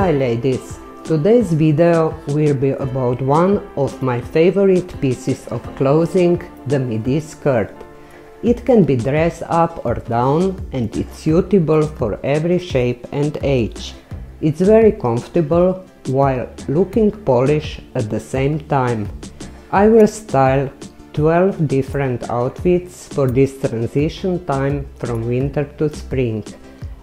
Hi ladies! Today's video will be about one of my favorite pieces of clothing, the midi skirt. It can be dressed up or down and it's suitable for every shape and age. It's very comfortable while looking polished at the same time. I will style 12 different outfits for this transition time from winter to spring.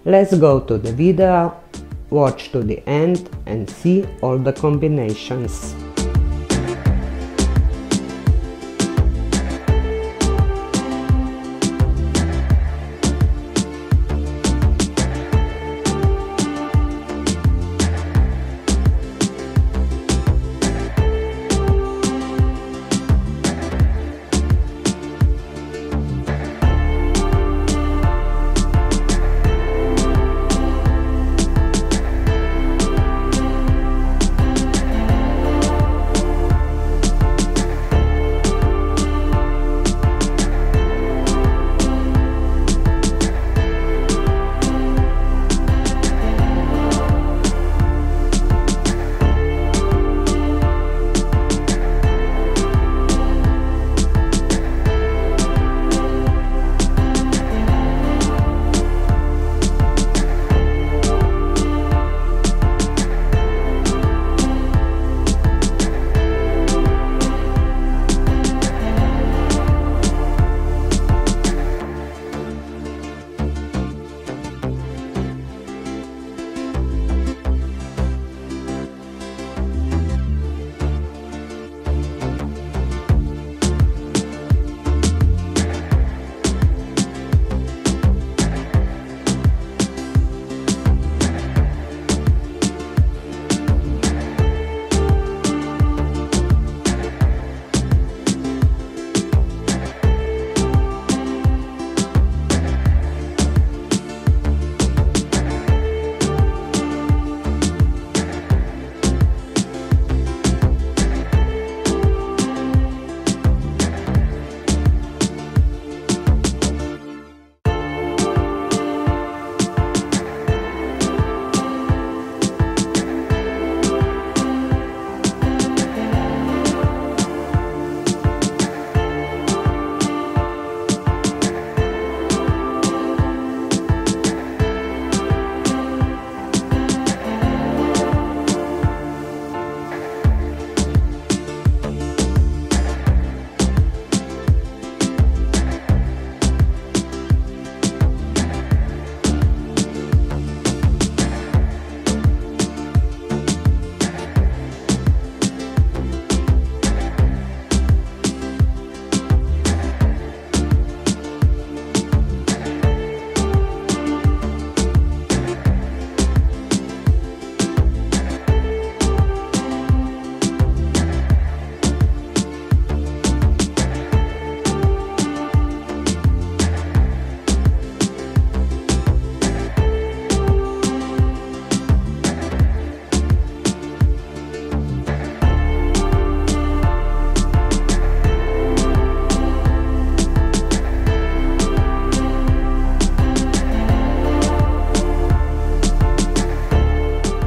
Let's go to the video watch to the end and see all the combinations.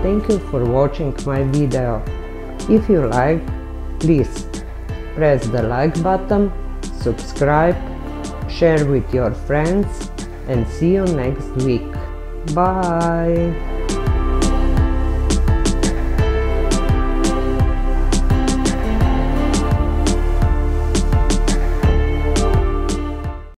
Thank you for watching my video. If you like, please press the like button, subscribe, share with your friends and see you next week. Bye!